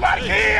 Marquinhos!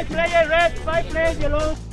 Zwei Player red, zwei Player yellow.